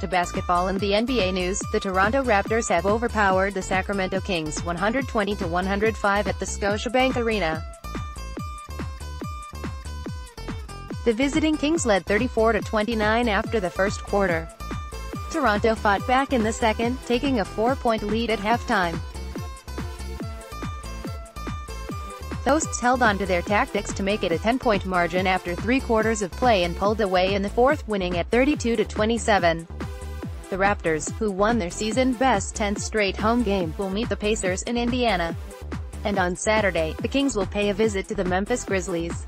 To basketball in the NBA news, the Toronto Raptors have overpowered the Sacramento Kings 120-105 at the Scotiabank Arena. The visiting Kings led 34-29 after the first quarter. Toronto fought back in the second, taking a four-point lead at halftime. Hosts held on to their tactics to make it a 10-point margin after three quarters of play and pulled away in the fourth, winning at 32-27. The Raptors, who won their season-best 10th straight home game, will meet the Pacers in Indiana. And on Saturday, the Kings will pay a visit to the Memphis Grizzlies.